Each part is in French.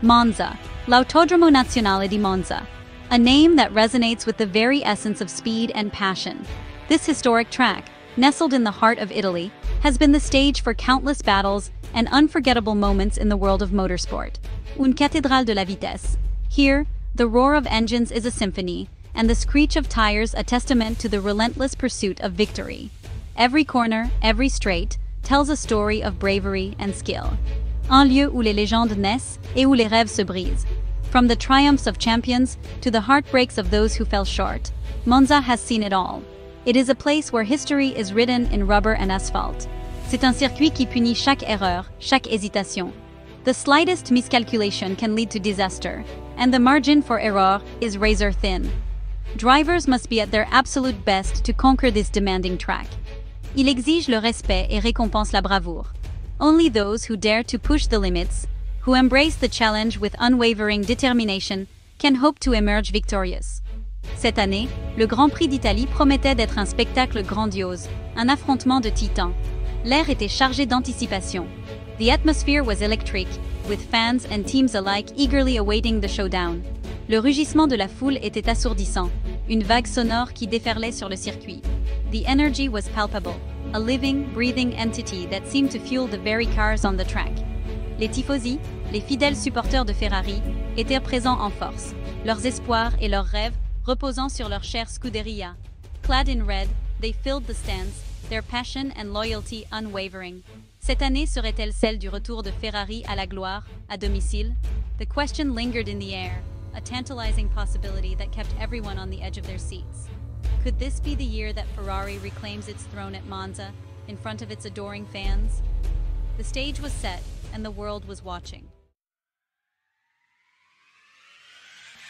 Monza, L'Autodromo Nazionale di Monza, a name that resonates with the very essence of speed and passion. This historic track, nestled in the heart of Italy, has been the stage for countless battles and unforgettable moments in the world of motorsport. Une cathédrale de la vitesse. Here, the roar of engines is a symphony, and the screech of tires a testament to the relentless pursuit of victory. Every corner, every straight, tells a story of bravery and skill. Un lieu où les légendes naissent et où les rêves se brisent. From the triumphs of champions to the heartbreaks of those who fell short, Monza has seen it all. It is a place where history is written in rubber and asphalt. C'est un circuit qui punit chaque erreur, chaque hésitation. The slightest miscalculation can lead to disaster, and the margin for error is razor thin. Drivers must be at their absolute best to conquer this demanding track. Il exige le respect et récompense la bravoure. Only those who dare to push the limits, who embrace the challenge with unwavering determination, can hope to emerge victorious. Cette année, le Grand Prix d'Italie promettait d'être un spectacle grandiose, un affrontement de titans. L'air était chargé d'anticipation. The atmosphere was electric, with fans and teams alike eagerly awaiting the showdown. Le rugissement de la foule était assourdissant, une vague sonore qui déferlait sur le circuit. The energy was palpable, a living, breathing entity that seemed to fuel the very cars on the track. Les tifosi, les fidèles supporters de Ferrari, étaient présents en force, leurs espoirs et leurs rêves reposant sur leur chère Scuderia. Clad in red, they filled the stands, their passion and loyalty unwavering. Cette année serait-elle celle du retour de Ferrari à la gloire, à domicile? The question lingered in the air, a tantalizing possibility that kept everyone on the edge of their seats. Could this be the year that Ferrari reclaims its throne at Monza, in front of its adoring fans? The stage was set, and the world was watching.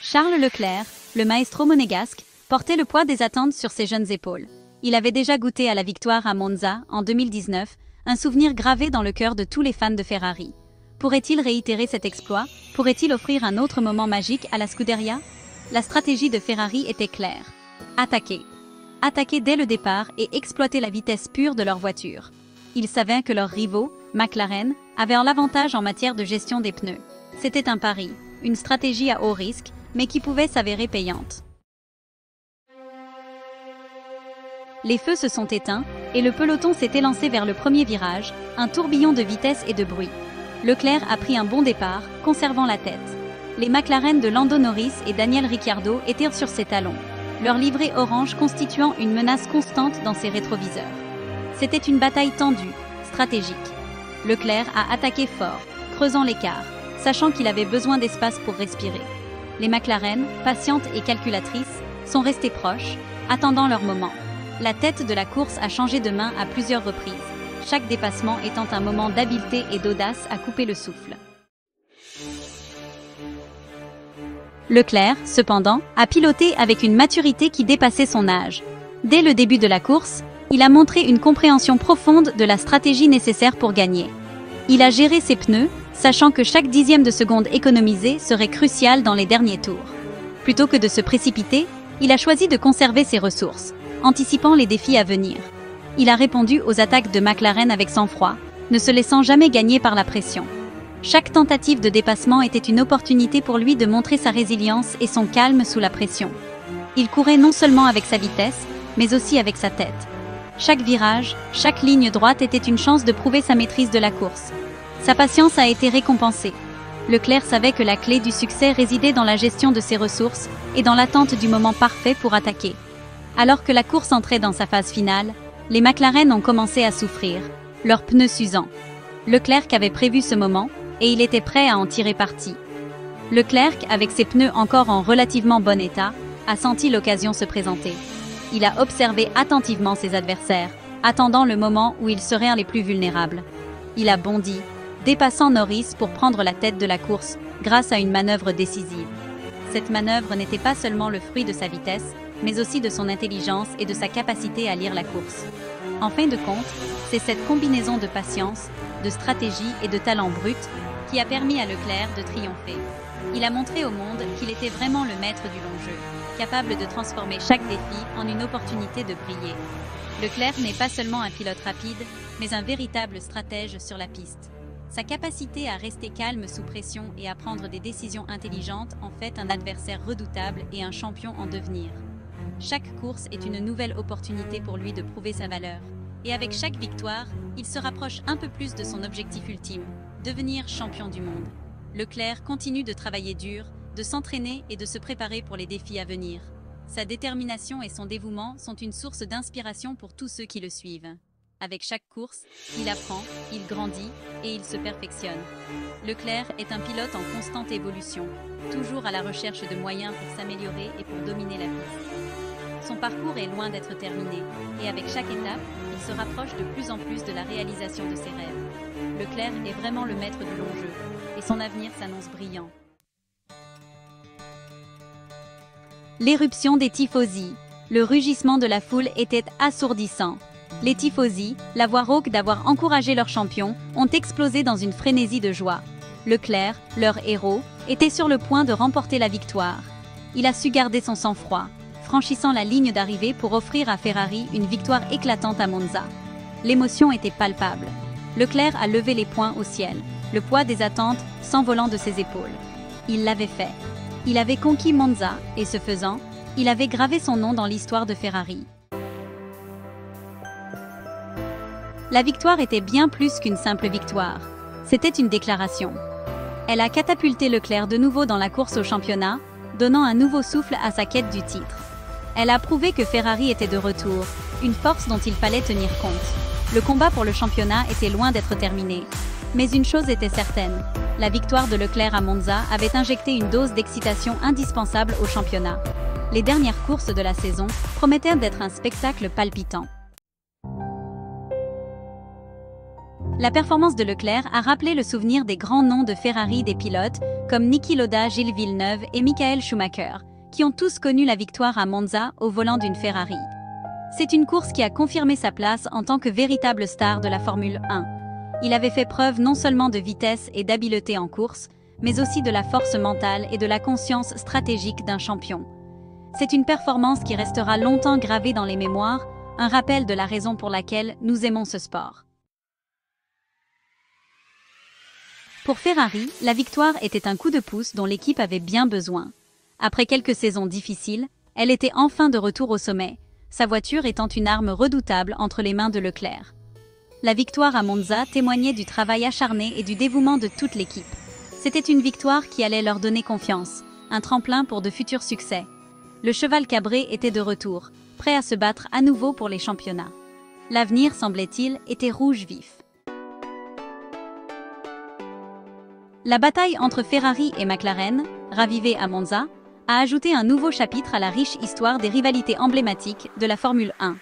Charles Leclerc, le maestro monégasque, portait le poids des attentes sur ses jeunes épaules. Il avait déjà goûté à la victoire à Monza en 2019, un souvenir gravé dans le cœur de tous les fans de Ferrari. Pourrait-il réitérer cet exploit? Pourrait-il offrir un autre moment magique à la Scuderia? La stratégie de Ferrari était claire. Attaquer. Attaquer dès le départ et exploiter la vitesse pure de leur voiture. Ils savaient que leurs rivaux, McLaren, avaient l'avantage en matière de gestion des pneus. C'était un pari, une stratégie à haut risque, mais qui pouvait s'avérer payante. Les feux se sont éteints et le peloton s'est élancé vers le premier virage, un tourbillon de vitesse et de bruit. Leclerc a pris un bon départ, conservant la tête. Les McLaren de Lando Norris et Daniel Ricciardo étaient sur ses talons, leur livrée orange constituant une menace constante dans ses rétroviseurs. C'était une bataille tendue, stratégique. Leclerc a attaqué fort, creusant l'écart, sachant qu'il avait besoin d'espace pour respirer. Les McLaren, patientes et calculatrices, sont restées proches, attendant leur moment. La tête de la course a changé de main à plusieurs reprises, chaque dépassement étant un moment d'habileté et d'audace à couper le souffle. Leclerc, cependant, a piloté avec une maturité qui dépassait son âge. Dès le début de la course, il a montré une compréhension profonde de la stratégie nécessaire pour gagner. Il a géré ses pneus, sachant que chaque dixième de seconde économisé serait crucial dans les derniers tours. Plutôt que de se précipiter, il a choisi de conserver ses ressources, anticipant les défis à venir. Il a répondu aux attaques de McLaren avec sang-froid, ne se laissant jamais gagner par la pression. Chaque tentative de dépassement était une opportunité pour lui de montrer sa résilience et son calme sous la pression. Il courait non seulement avec sa vitesse, mais aussi avec sa tête. Chaque virage, chaque ligne droite était une chance de prouver sa maîtrise de la course. Sa patience a été récompensée. Leclerc savait que la clé du succès résidait dans la gestion de ses ressources et dans l'attente du moment parfait pour attaquer. Alors que la course entrait dans sa phase finale, les McLaren ont commencé à souffrir, leurs pneus s'usant. Leclerc avait prévu ce moment et il était prêt à en tirer parti. Leclerc, avec ses pneus encore en relativement bon état, a senti l'occasion se présenter. Il a observé attentivement ses adversaires, attendant le moment où ils seraient les plus vulnérables. Il a bondi, dépassant Norris pour prendre la tête de la course grâce à une manœuvre décisive. Cette manœuvre n'était pas seulement le fruit de sa vitesse, mais aussi de son intelligence et de sa capacité à lire la course. En fin de compte, c'est cette combinaison de patience, de stratégie et de talent brut qui a permis à Leclerc de triompher. Il a montré au monde qu'il était vraiment le maître du long jeu, capable de transformer chaque défi en une opportunité de briller. Leclerc n'est pas seulement un pilote rapide, mais un véritable stratège sur la piste. Sa capacité à rester calme sous pression et à prendre des décisions intelligentes en fait un adversaire redoutable et un champion en devenir. Chaque course est une nouvelle opportunité pour lui de prouver sa valeur. Et avec chaque victoire, il se rapproche un peu plus de son objectif ultime, devenir champion du monde. Leclerc continue de travailler dur, de s'entraîner et de se préparer pour les défis à venir. Sa détermination et son dévouement sont une source d'inspiration pour tous ceux qui le suivent. Avec chaque course, il apprend, il grandit et il se perfectionne. Leclerc est un pilote en constante évolution, toujours à la recherche de moyens pour s'améliorer et pour dominer la piste. Son parcours est loin d'être terminé, et avec chaque étape, il se rapproche de plus en plus de la réalisation de ses rêves. Leclerc est vraiment le maître du long jeu, et son avenir s'annonce brillant. L'éruption des tifosi. Le rugissement de la foule était assourdissant. Les tifosi, la voix rauque d'avoir encouragé leur champion, ont explosé dans une frénésie de joie. Leclerc, leur héros, était sur le point de remporter la victoire. Il a su garder son sang-froid, franchissant la ligne d'arrivée pour offrir à Ferrari une victoire éclatante à Monza. L'émotion était palpable. Leclerc a levé les poings au ciel, le poids des attentes s'envolant de ses épaules. Il l'avait fait. Il avait conquis Monza, et ce faisant, il avait gravé son nom dans l'histoire de Ferrari. La victoire était bien plus qu'une simple victoire. C'était une déclaration. Elle a catapulté Leclerc de nouveau dans la course au championnat, donnant un nouveau souffle à sa quête du titre. Elle a prouvé que Ferrari était de retour, une force dont il fallait tenir compte. Le combat pour le championnat était loin d'être terminé. Mais une chose était certaine, la victoire de Leclerc à Monza avait injecté une dose d'excitation indispensable au championnat. Les dernières courses de la saison promettaient d'être un spectacle palpitant. La performance de Leclerc a rappelé le souvenir des grands noms de Ferrari des pilotes comme Niki Loda, Gilles Villeneuve et Michael Schumacher, qui ont tous connu la victoire à Monza au volant d'une Ferrari. C'est une course qui a confirmé sa place en tant que véritable star de la Formule 1. Il avait fait preuve non seulement de vitesse et d'habileté en course, mais aussi de la force mentale et de la conscience stratégique d'un champion. C'est une performance qui restera longtemps gravée dans les mémoires, un rappel de la raison pour laquelle nous aimons ce sport. Pour Ferrari, la victoire était un coup de pouce dont l'équipe avait bien besoin. Après quelques saisons difficiles, elle était enfin de retour au sommet, sa voiture étant une arme redoutable entre les mains de Leclerc. La victoire à Monza témoignait du travail acharné et du dévouement de toute l'équipe. C'était une victoire qui allait leur donner confiance, un tremplin pour de futurs succès. Le cheval cabré était de retour, prêt à se battre à nouveau pour les championnats. L'avenir, semblait-il, était rouge vif. La bataille entre Ferrari et McLaren, ravivée à Monza, a ajouté un nouveau chapitre à la riche histoire des rivalités emblématiques de la Formule 1.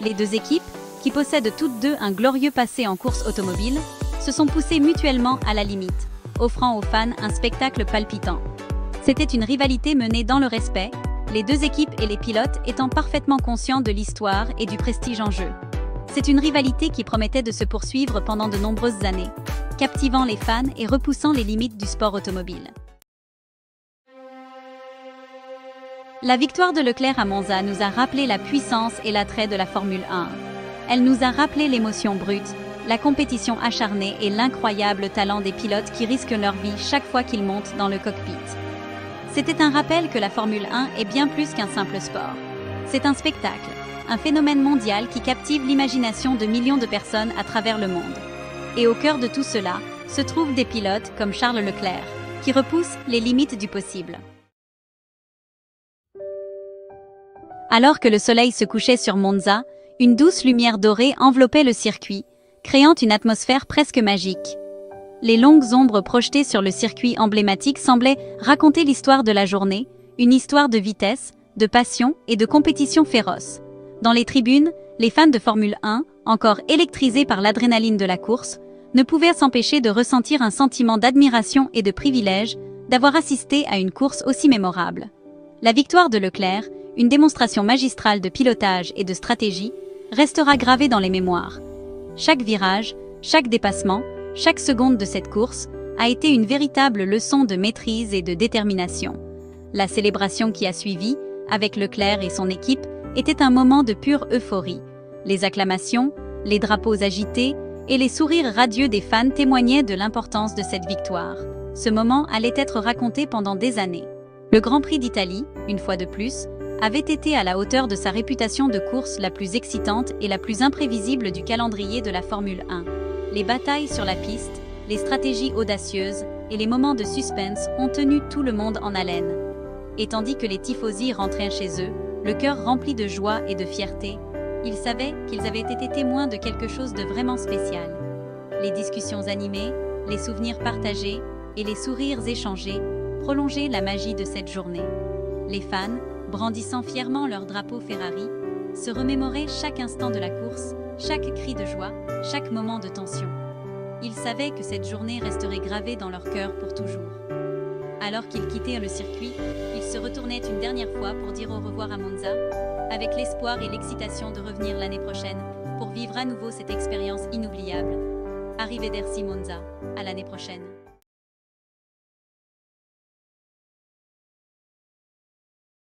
Les deux équipes, qui possèdent toutes deux un glorieux passé en course automobile, se sont poussées mutuellement à la limite, offrant aux fans un spectacle palpitant. C'était une rivalité menée dans le respect, les deux équipes et les pilotes étant parfaitement conscients de l'histoire et du prestige en jeu. C'est une rivalité qui promettait de se poursuivre pendant de nombreuses années, captivant les fans et repoussant les limites du sport automobile. La victoire de Leclerc à Monza nous a rappelé la puissance et l'attrait de la Formule 1. Elle nous a rappelé l'émotion brute, la compétition acharnée et l'incroyable talent des pilotes qui risquent leur vie chaque fois qu'ils montent dans le cockpit. C'était un rappel que la Formule 1 est bien plus qu'un simple sport. C'est un spectacle, un phénomène mondial qui captive l'imagination de millions de personnes à travers le monde. Et au cœur de tout cela se trouvent des pilotes comme Charles Leclerc, qui repoussent les limites du possible. Alors que le soleil se couchait sur Monza, une douce lumière dorée enveloppait le circuit, créant une atmosphère presque magique. Les longues ombres projetées sur le circuit emblématique semblaient raconter l'histoire de la journée, une histoire de vitesse, de passion et de compétition féroce. Dans les tribunes, les fans de Formule 1, encore électrisés par l'adrénaline de la course, ne pouvait s'empêcher de ressentir un sentiment d'admiration et de privilège d'avoir assisté à une course aussi mémorable. La victoire de Leclerc, une démonstration magistrale de pilotage et de stratégie, restera gravée dans les mémoires. Chaque virage, chaque dépassement, chaque seconde de cette course a été une véritable leçon de maîtrise et de détermination. La célébration qui a suivi, avec Leclerc et son équipe, était un moment de pure euphorie. Les acclamations, les drapeaux agités et les sourires radieux des fans témoignaient de l'importance de cette victoire. Ce moment allait être raconté pendant des années. Le Grand Prix d'Italie, une fois de plus, avait été à la hauteur de sa réputation de course la plus excitante et la plus imprévisible du calendrier de la Formule 1. Les batailles sur la piste, les stratégies audacieuses et les moments de suspense ont tenu tout le monde en haleine. Et tandis que les tifosi rentraient chez eux, le cœur rempli de joie et de fierté, ils savaient qu'ils avaient été témoins de quelque chose de vraiment spécial. Les discussions animées, les souvenirs partagés et les sourires échangés prolongeaient la magie de cette journée. Les fans, brandissant fièrement leur drapeau Ferrari, se remémoraient chaque instant de la course, chaque cri de joie, chaque moment de tension. Ils savaient que cette journée resterait gravée dans leur cœur pour toujours. Alors qu'ils quittaient le circuit, ils se retournaient une dernière fois pour dire au revoir à Monza, avec l'espoir et l'excitation de revenir l'année prochaine pour vivre à nouveau cette expérience inoubliable. Arrivée d'Ercy Monza, à l'année prochaine.